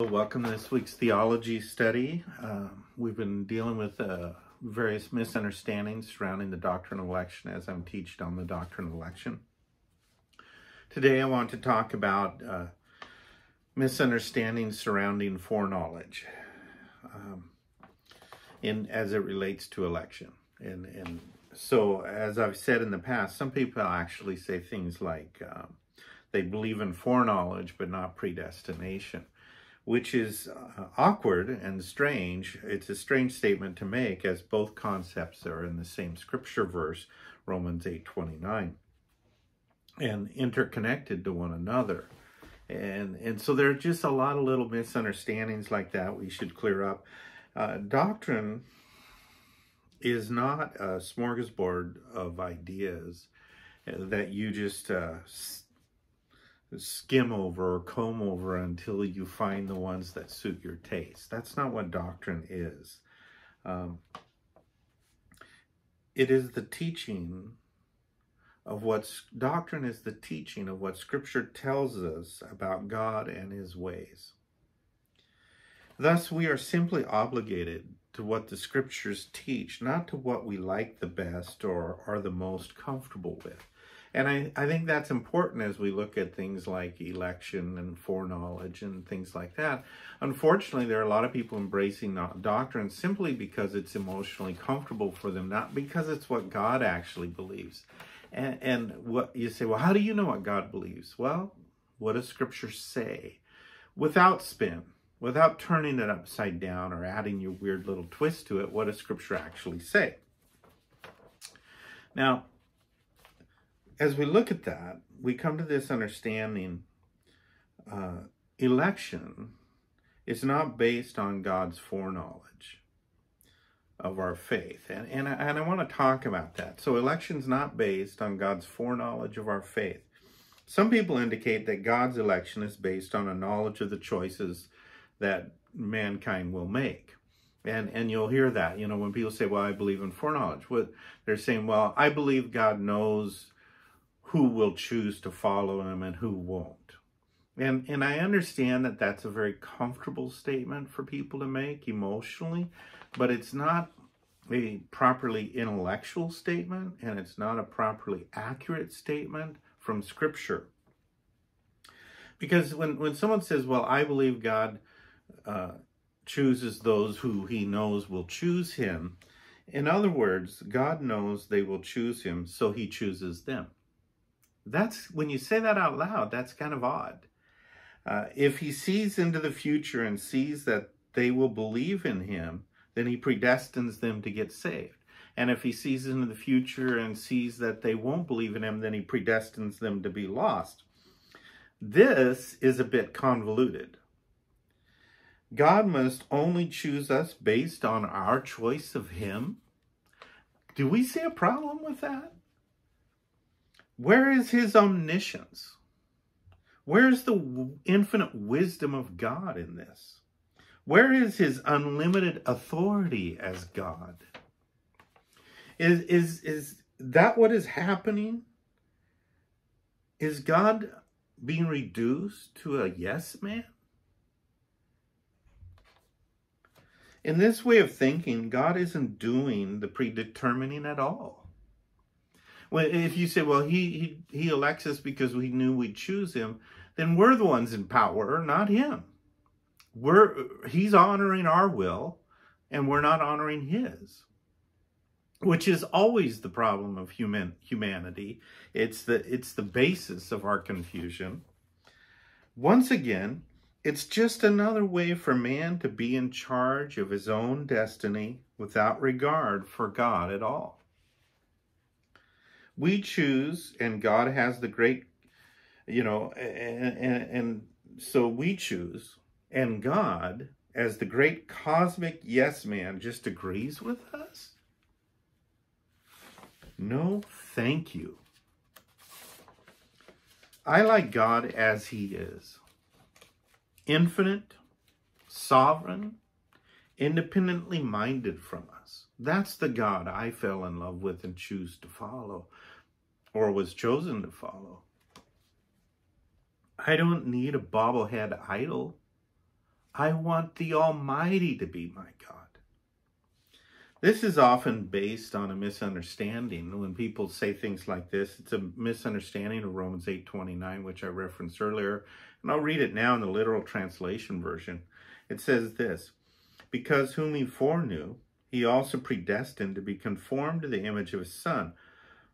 Welcome to this week's theology study. Uh, we've been dealing with uh, various misunderstandings surrounding the doctrine of election as I'm teaching on the doctrine of election. Today I want to talk about uh, misunderstandings surrounding foreknowledge um, in as it relates to election. And, and so, as I've said in the past, some people actually say things like um, they believe in foreknowledge but not predestination which is uh, awkward and strange. It's a strange statement to make as both concepts are in the same scripture verse, Romans 8:29, and interconnected to one another. And, and so there are just a lot of little misunderstandings like that we should clear up. Uh, doctrine is not a smorgasbord of ideas that you just uh, skim over or comb over until you find the ones that suit your taste. That's not what doctrine is. Um, it is the teaching of what doctrine is the teaching of what scripture tells us about God and his ways. Thus, we are simply obligated to what the scriptures teach, not to what we like the best or are the most comfortable with. And I, I think that's important as we look at things like election and foreknowledge and things like that. Unfortunately, there are a lot of people embracing doctrine simply because it's emotionally comfortable for them, not because it's what God actually believes. And, and what you say, well, how do you know what God believes? Well, what does Scripture say? Without spin, without turning it upside down or adding your weird little twist to it, what does Scripture actually say? Now, as we look at that, we come to this understanding uh, election is not based on God's foreknowledge of our faith. And, and, I, and I want to talk about that. So election's not based on God's foreknowledge of our faith. Some people indicate that God's election is based on a knowledge of the choices that mankind will make. And and you'll hear that, you know, when people say, well, I believe in foreknowledge. What they're saying, well, I believe God knows who will choose to follow him and who won't. And, and I understand that that's a very comfortable statement for people to make emotionally, but it's not a properly intellectual statement and it's not a properly accurate statement from Scripture. Because when, when someone says, Well, I believe God uh, chooses those who he knows will choose him, in other words, God knows they will choose him, so he chooses them. That's when you say that out loud, that's kind of odd. Uh, if he sees into the future and sees that they will believe in him, then he predestines them to get saved. And if he sees into the future and sees that they won't believe in him, then he predestines them to be lost. This is a bit convoluted. God must only choose us based on our choice of him. Do we see a problem with that? Where is his omniscience? Where's the infinite wisdom of God in this? Where is his unlimited authority as God? Is, is, is that what is happening? Is God being reduced to a yes man? In this way of thinking, God isn't doing the predetermining at all. If you say, well, he, he, he elects us because we knew we'd choose him, then we're the ones in power, not him. We're, he's honoring our will and we're not honoring his which is always the problem of human humanity. It's the it's the basis of our confusion. Once again, it's just another way for man to be in charge of his own destiny without regard for God at all. We choose, and God has the great, you know, and, and, and so we choose, and God, as the great cosmic yes man, just agrees with us? No, thank you. I like God as he is. Infinite, sovereign, independently minded from us. That's the God I fell in love with and choose to follow or was chosen to follow. I don't need a bobblehead idol. I want the Almighty to be my God. This is often based on a misunderstanding. When people say things like this, it's a misunderstanding of Romans 8:29, which I referenced earlier, and I'll read it now in the literal translation version. It says this, because whom he foreknew, he also predestined to be conformed to the image of his son,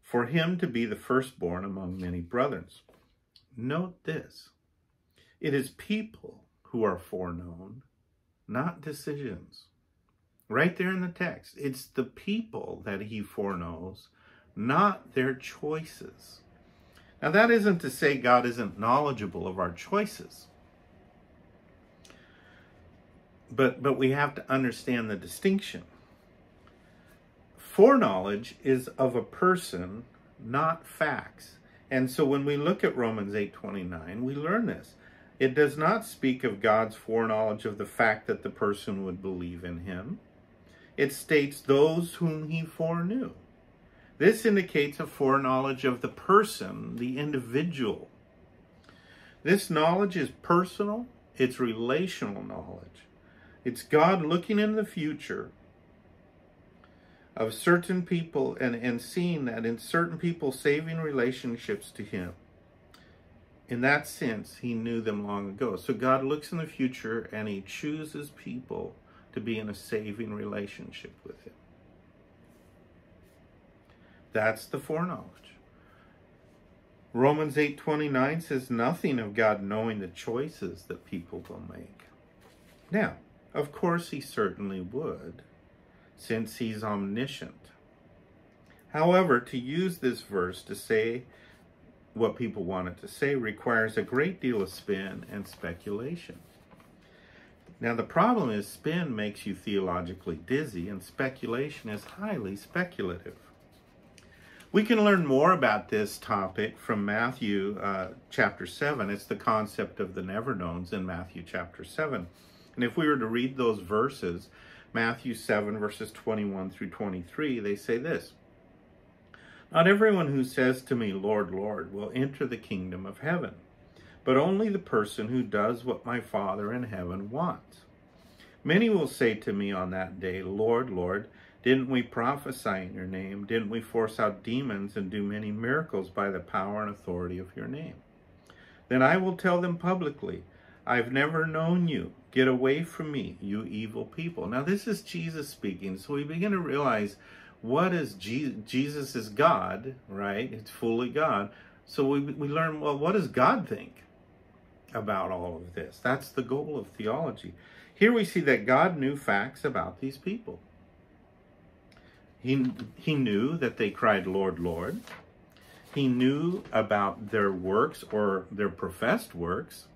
for him to be the firstborn among many brothers. Note this. It is people who are foreknown, not decisions. Right there in the text. It's the people that he foreknows, not their choices. Now, that isn't to say God isn't knowledgeable of our choices. But, but we have to understand the distinction. Foreknowledge is of a person, not facts. And so when we look at Romans 8:29, we learn this. It does not speak of God's foreknowledge of the fact that the person would believe in him. It states those whom he foreknew. This indicates a foreknowledge of the person, the individual. This knowledge is personal, it's relational knowledge. It's God looking in the future of certain people and, and seeing that in certain people saving relationships to him. In that sense, he knew them long ago. So God looks in the future and he chooses people to be in a saving relationship with him. That's the foreknowledge. Romans 8:29 says nothing of God knowing the choices that people will make. Now, of course he certainly would, since he's omniscient. However, to use this verse to say what people wanted to say requires a great deal of spin and speculation. Now, the problem is spin makes you theologically dizzy, and speculation is highly speculative. We can learn more about this topic from Matthew uh, chapter 7. It's the concept of the never knowns in Matthew chapter 7. And if we were to read those verses, Matthew 7, verses 21 through 23, they say this Not everyone who says to me, Lord, Lord, will enter the kingdom of heaven but only the person who does what my Father in heaven wants. Many will say to me on that day, Lord, Lord, didn't we prophesy in your name? Didn't we force out demons and do many miracles by the power and authority of your name? Then I will tell them publicly, I've never known you. Get away from me, you evil people. Now, this is Jesus speaking, so we begin to realize what is Jesus? Jesus is God, right? It's fully God. So we, we learn, well, what does God think? about all of this. That's the goal of theology. Here we see that God knew facts about these people. He, he knew that they cried, Lord, Lord. He knew about their works or their professed works.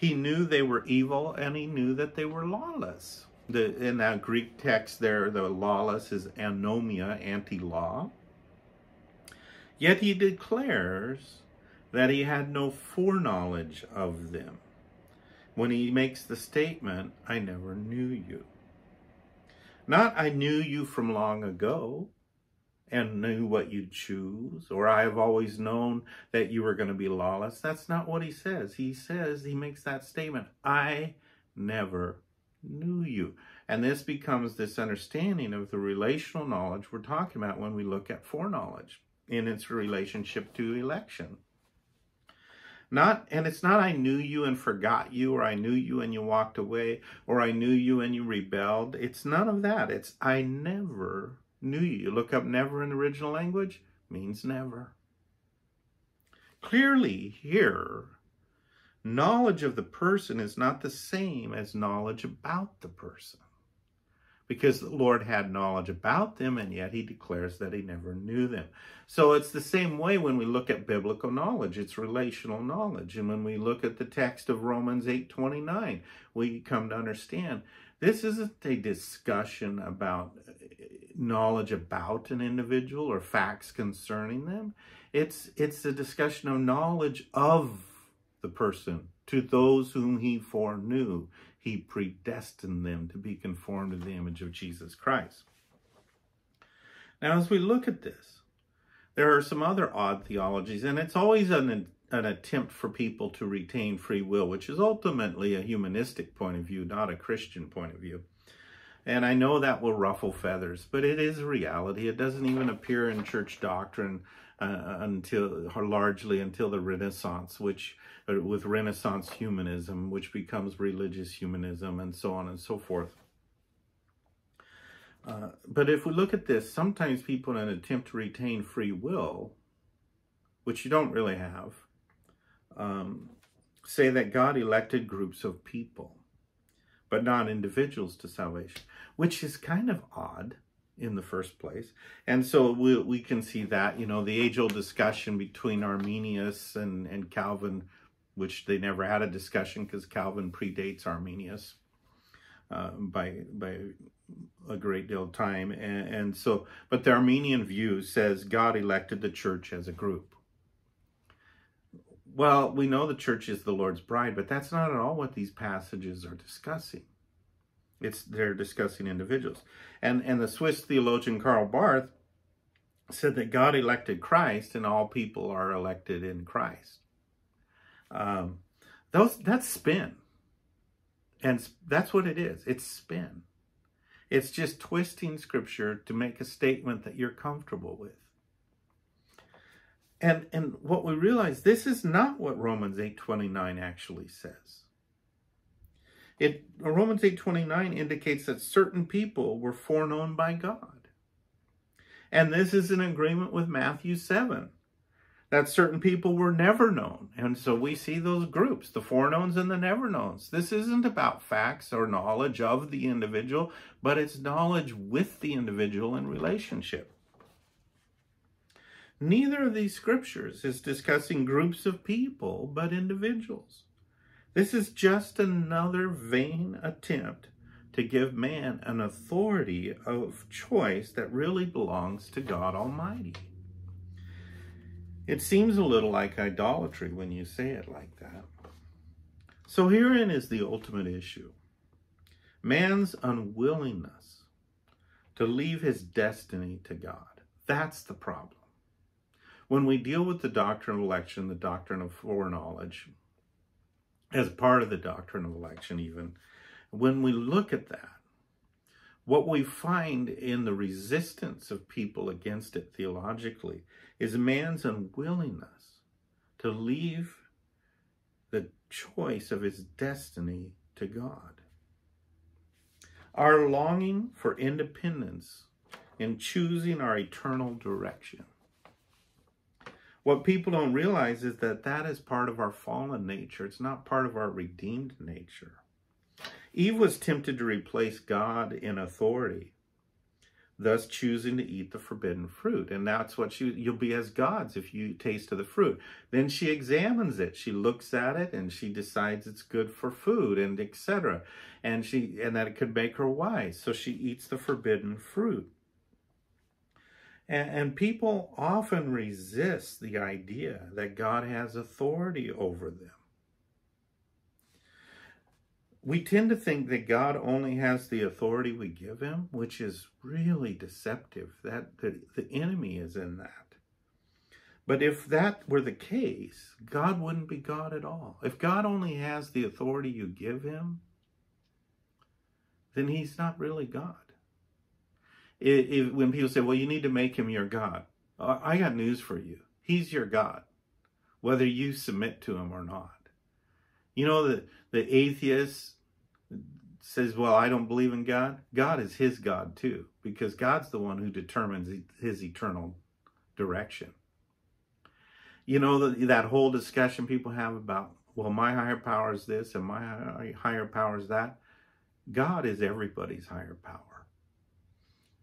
He knew they were evil and he knew that they were lawless. The, in that Greek text there, the lawless is anomia, anti-law. Yet he declares that he had no foreknowledge of them. When he makes the statement, I never knew you. Not, I knew you from long ago and knew what you'd choose, or I have always known that you were going to be lawless. That's not what he says. He says, he makes that statement, I never knew you. And this becomes this understanding of the relational knowledge we're talking about when we look at foreknowledge in its relationship to election. Not, and it's not I knew you and forgot you, or I knew you and you walked away, or I knew you and you rebelled. It's none of that. It's I never knew you. You look up never in the original language, means never. Clearly, here, knowledge of the person is not the same as knowledge about the person because the Lord had knowledge about them, and yet he declares that he never knew them. So it's the same way when we look at biblical knowledge, it's relational knowledge. And when we look at the text of Romans 8:29, we come to understand this isn't a discussion about uh, knowledge about an individual or facts concerning them. It's it's a discussion of knowledge of the person to those whom he foreknew he predestined them to be conformed to the image of Jesus Christ. Now, as we look at this, there are some other odd theologies, and it's always an an attempt for people to retain free will, which is ultimately a humanistic point of view, not a Christian point of view. And I know that will ruffle feathers, but it is reality. It doesn't even appear in church doctrine uh, until, or largely until the Renaissance, which uh, with Renaissance humanism, which becomes religious humanism, and so on and so forth. Uh, but if we look at this, sometimes people in an attempt to retain free will, which you don't really have, um, say that God elected groups of people, but not individuals to salvation, which is kind of odd in the first place. And so we, we can see that, you know, the age-old discussion between Arminius and, and Calvin, which they never had a discussion because Calvin predates Arminius uh, by, by a great deal of time. And, and so, but the Arminian view says God elected the church as a group. Well, we know the church is the Lord's bride, but that's not at all what these passages are discussing. It's they're discussing individuals. And and the Swiss theologian Karl Barth said that God elected Christ and all people are elected in Christ. Um, those that's spin. And that's what it is. It's spin. It's just twisting scripture to make a statement that you're comfortable with. And and what we realize this is not what Romans 8:29 actually says. It Romans 8:29 indicates that certain people were foreknown by God. And this is in agreement with Matthew 7 that certain people were never known. And so we see those groups, the foreknowns and the never knowns. This isn't about facts or knowledge of the individual, but it's knowledge with the individual in relationship. Neither of these scriptures is discussing groups of people, but individuals. This is just another vain attempt to give man an authority of choice that really belongs to God Almighty. It seems a little like idolatry when you say it like that. So herein is the ultimate issue. Man's unwillingness to leave his destiny to God. That's the problem. When we deal with the doctrine of election, the doctrine of foreknowledge, as part of the doctrine of election even, when we look at that, what we find in the resistance of people against it theologically is man's unwillingness to leave the choice of his destiny to God. Our longing for independence in choosing our eternal direction. What people don't realize is that that is part of our fallen nature. It's not part of our redeemed nature. Eve was tempted to replace God in authority, thus choosing to eat the forbidden fruit. And that's what she, you'll be as gods if you taste of the fruit. Then she examines it. She looks at it and she decides it's good for food and etc. And she, and that it could make her wise. So she eats the forbidden fruit. And, and people often resist the idea that God has authority over them. We tend to think that God only has the authority we give him, which is really deceptive. That the, the enemy is in that. But if that were the case, God wouldn't be God at all. If God only has the authority you give him, then he's not really God when people say, well, you need to make him your God, I got news for you. He's your God, whether you submit to him or not. You know, the, the atheist says, well, I don't believe in God. God is his God too, because God's the one who determines his eternal direction. You know, the, that whole discussion people have about, well, my higher power is this and my higher power is that. God is everybody's higher power.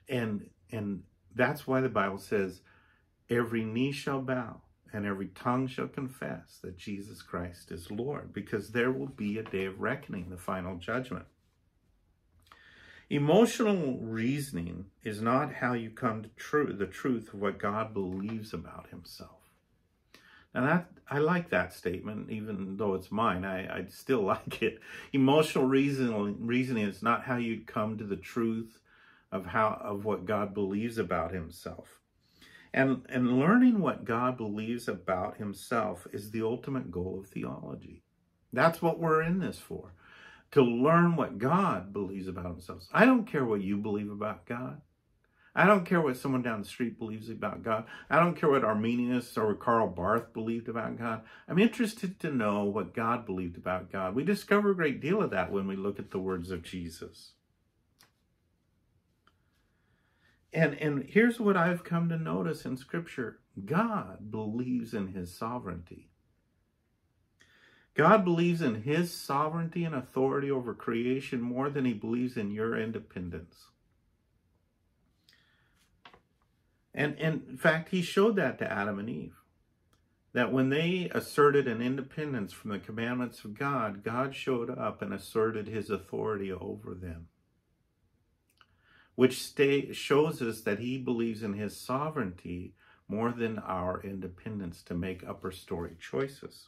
And and that's why the Bible says every knee shall bow and every tongue shall confess that Jesus Christ is Lord, because there will be a day of reckoning, the final judgment. Emotional reasoning is not how you come to true, the truth of what God believes about himself. And that I like that statement, even though it's mine. I, I still like it. Emotional reasoning, reasoning is not how you come to the truth of how of what God believes about himself. And, and learning what God believes about himself is the ultimate goal of theology. That's what we're in this for, to learn what God believes about himself. I don't care what you believe about God. I don't care what someone down the street believes about God. I don't care what Arminius or Karl Barth believed about God. I'm interested to know what God believed about God. We discover a great deal of that when we look at the words of Jesus. And, and here's what I've come to notice in Scripture God believes in his sovereignty. God believes in his sovereignty and authority over creation more than he believes in your independence. And, and in fact, he showed that to Adam and Eve. That when they asserted an independence from the commandments of God, God showed up and asserted his authority over them. Which stay, shows us that he believes in his sovereignty more than our independence to make upper story choices.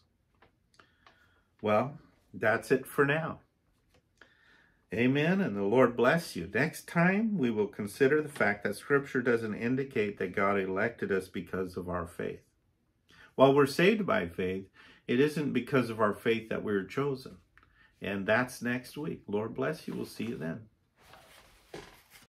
Well, that's it for now. Amen, and the Lord bless you. Next time, we will consider the fact that Scripture doesn't indicate that God elected us because of our faith. While we're saved by faith, it isn't because of our faith that we're chosen. And that's next week. Lord bless you. We'll see you then.